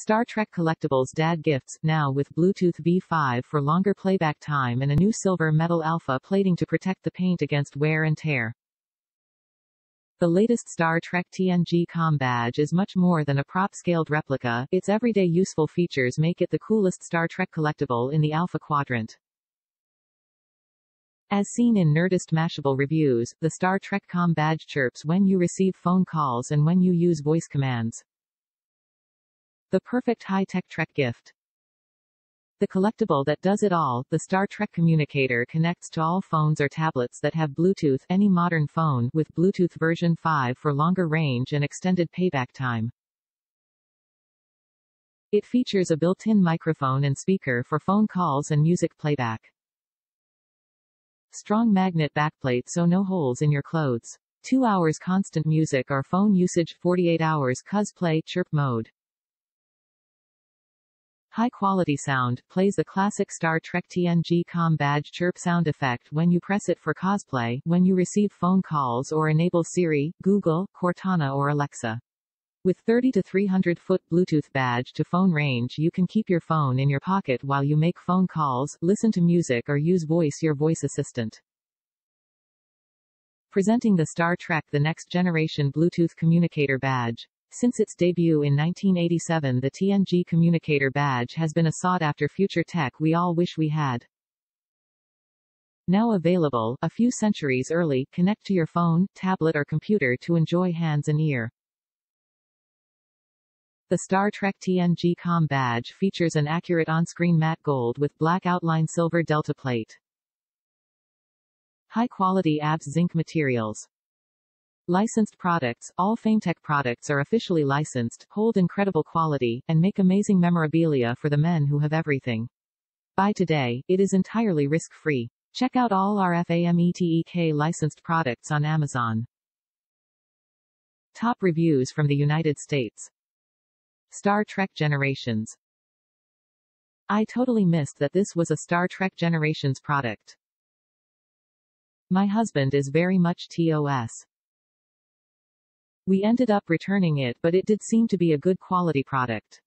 Star Trek Collectibles Dad Gifts, now with Bluetooth V5 for longer playback time and a new silver metal alpha plating to protect the paint against wear and tear. The latest Star Trek TNG Com badge is much more than a prop-scaled replica, its everyday useful features make it the coolest Star Trek collectible in the Alpha Quadrant. As seen in Nerdist Mashable reviews, the Star Trek Com badge chirps when you receive phone calls and when you use voice commands. The perfect high-tech Trek gift. The collectible that does it all, the Star Trek communicator connects to all phones or tablets that have Bluetooth any modern phone with Bluetooth version 5 for longer range and extended payback time. It features a built-in microphone and speaker for phone calls and music playback. Strong magnet backplate so no holes in your clothes. 2 hours constant music or phone usage 48 hours cosplay chirp mode. High-quality sound, plays a classic Star Trek TNG com badge chirp sound effect when you press it for cosplay, when you receive phone calls or enable Siri, Google, Cortana or Alexa. With 30 to 300 foot Bluetooth badge to phone range you can keep your phone in your pocket while you make phone calls, listen to music or use voice your voice assistant. Presenting the Star Trek The Next Generation Bluetooth Communicator Badge. Since its debut in 1987 the TNG Communicator Badge has been a sought-after future tech we all wish we had. Now available, a few centuries early, connect to your phone, tablet or computer to enjoy hands and ear. The Star Trek TNG Com badge features an accurate on-screen matte gold with black outline silver delta plate. High-quality ABS zinc materials. Licensed products, all FameTek products are officially licensed, hold incredible quality, and make amazing memorabilia for the men who have everything. Buy today, it is entirely risk-free. Check out all our FAMETEK licensed products on Amazon. Top reviews from the United States. Star Trek Generations. I totally missed that this was a Star Trek Generations product. My husband is very much TOS. We ended up returning it but it did seem to be a good quality product.